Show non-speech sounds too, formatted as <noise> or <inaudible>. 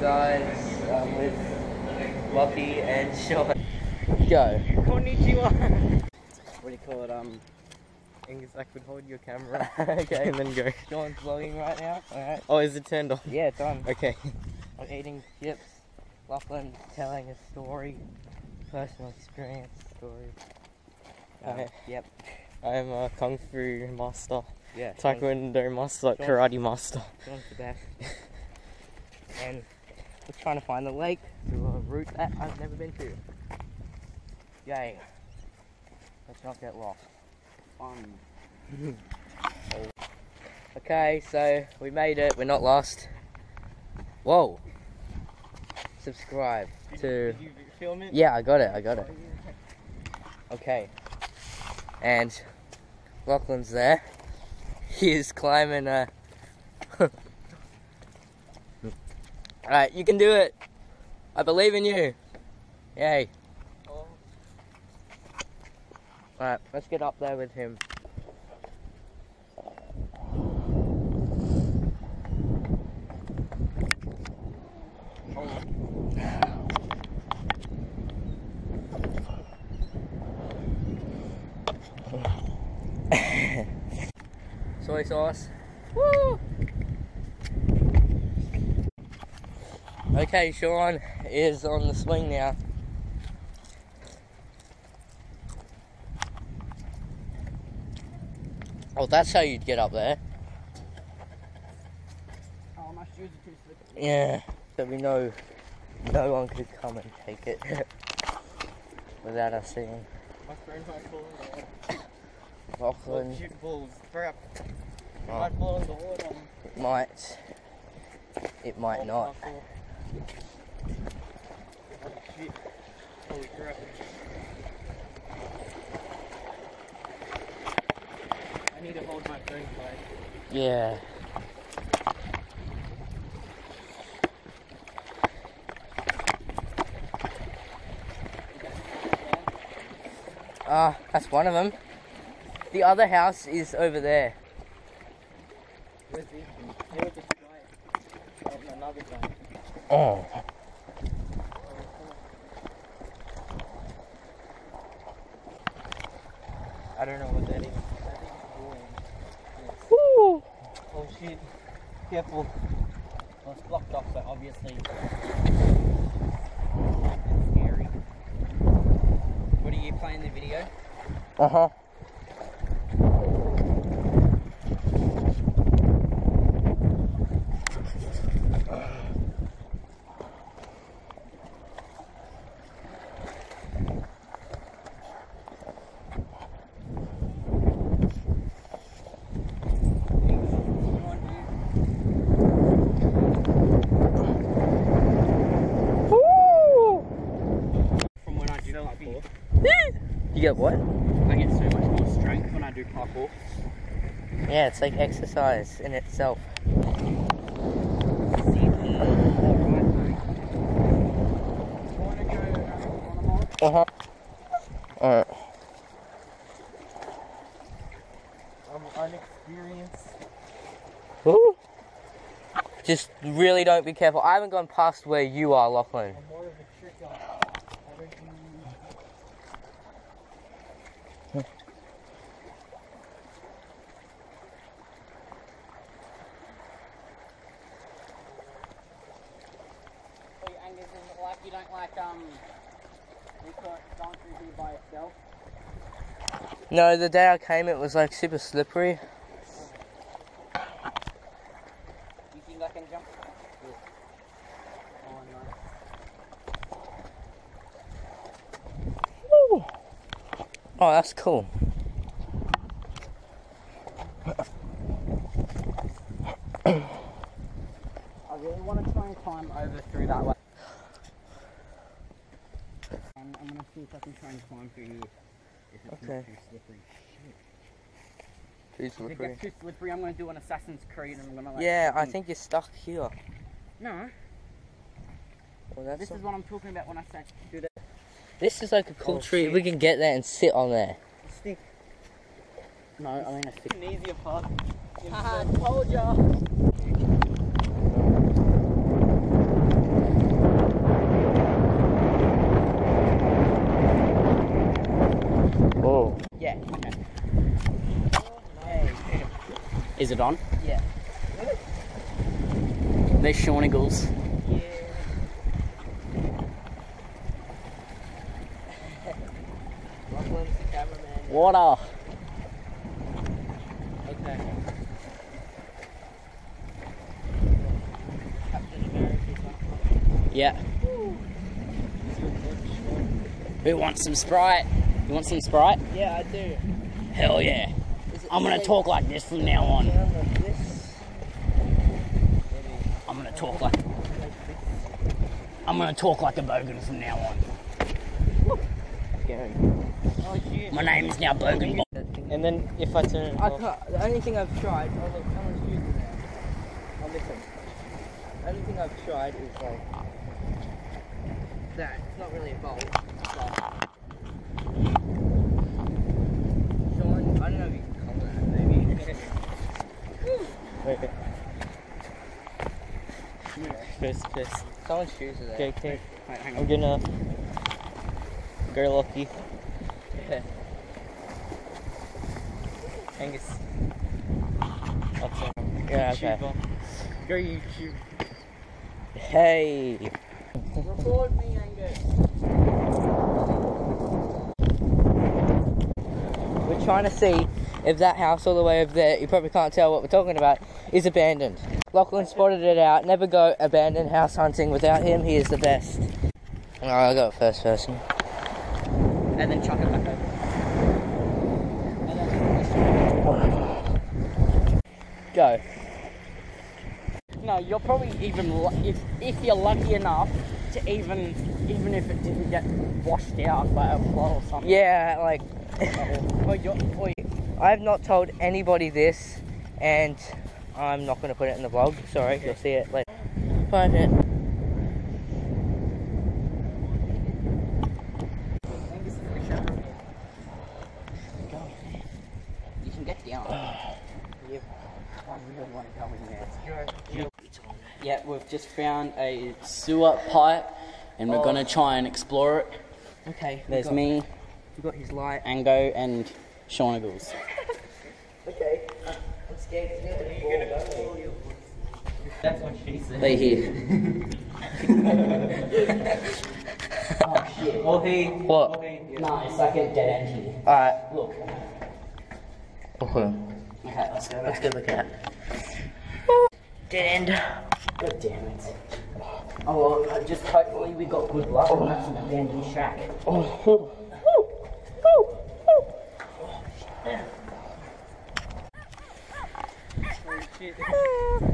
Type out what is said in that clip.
guys? I'm with Lucky and Shaun. Go. Konnichiwa. what do you call it? Um, Angus, I could hold your camera <laughs> okay. and then go. Shaun's vlogging right now. Alright. Oh, is it turned on? Yeah, it's on. Okay. I'm eating chips. Lachlan telling a story. Personal experience story. Um, Okay. Yep. I'm a kung fu master, Yeah. Taekwondo master, Shaun- karate master. Shaun's the best. <laughs> and we're trying to find the lake through a route that I've never been to. Yay. Let's not get lost. Fun. <laughs> okay, so we made it. We're not lost. Whoa. Subscribe to. you film it? Yeah, I got it. I got it. Okay. And Lachlan's there. <laughs> He is climbing a. <laughs> Alright, you can do it. I believe in you. Yay. Alright, let's get up there with him. <laughs> Soy sauce. Woo! Okay, Shaun is on the swing now. Oh, that's how you'd get up there. Oh, my shoes are too slippery. Yeah. So we know no one could come and take it <laughs> without us seeing. My phone might fall in the water. <coughs> Lachlan Shoot balls. Crap. Oh. Might fall in the water. might. It might Oh, not. Yeah. Ah, that's one of them. The other house is over there. Where's he? There was this guy. Oh, another. Oh. I don't know what that is. I think it's boring. Woo. Oh shit. Careful. Well, it's blocked off, so obviously. It's scary. What are you playing the video? Uh huh. From when I do parkour. You get what? I get so much more strength when I do parkour. Yeah, it's like exercise in itself. Uh huh. Alright. I'm unexperienced. Woo. Just really don't be careful. I haven't gone past where you are, Lachlan. I'm more of a tricker. I don't do... Hey, Angus, is it like you don't like, um, we call it going through here by itself? No, the day I came, it was like super slippery. You think I can jump? Oh, no. Oh, that's cool. I really want to try and climb over through that way. I'm, I'm going to see if I can try and climb through here. If it's Okay. not too slippery. Too If it gets too slippery, I'm going to do an Assassin's Creed and I'm going to like... Yeah, I think you're stuck here. No, Well, that's this is what I'm talking about when I say do that. This is like a cool Oh, tree. shit. We can get there and sit on there. Stick. No, I mean a stick. An easier part. Haha, told ya. Is it on? Yeah. There's Shaun Eagles. Yeah. <laughs> The. Water. Okay. Yeah. Who wants some Sprite? You want some Sprite? Yeah, I do. Hell yeah. Is it I'm gonna talk like this from now on. down like this? I'm gonna talk like I'm gonna talk like a bogan from now on. Oh. My name is now Bogan. And then if I turn it I off, can't. The only thing I've tried. Oh look, someone's using that. Oh listen. The only thing I've tried is like that. It's not really a bolt. But Shaun, I don't know if you can call that. Maybe. Wait, wait. First, first. Someone's shoes are there. Okay, okay. Wait, hang I'm gonna go lucky. Yeah. Angus. I'll turn on. Yeah. Okay. YouTuber. Go YouTube. Hey. Record me, Angus. We're trying to see if that house all the way over there, you probably can't tell what we're talking about, is abandoned. Lachlan spotted it out. Never go abandoned house hunting without him. He is the best. Alright, I'll go first person. And then chuck it back over. Go. No, you're probably even if if you're lucky enough to even even if it didn't get washed out by a flood or something. Yeah, like, or I have not told anybody this, and I'm not going to put it in the vlog. Sorry, you'll see it later. Five it. you can get down. Yep. I really want to go in there. Yeah, we've just found a sewer pipe and we're gonna try and explore it. Okay. There's me, We've got his light. Ango, and Shaun Eagles. Okay. Uh, I'm scared to get the ball, That's what she said. They here. <laughs> Oh, hey. What? No, it's like a dead end here. Alright. Look. Okay. Okay, let's go Let's go look at Dead end. God damn it. Oh, well, just hopefully we got good luck and that's an abandoned shack. Oh. Shit.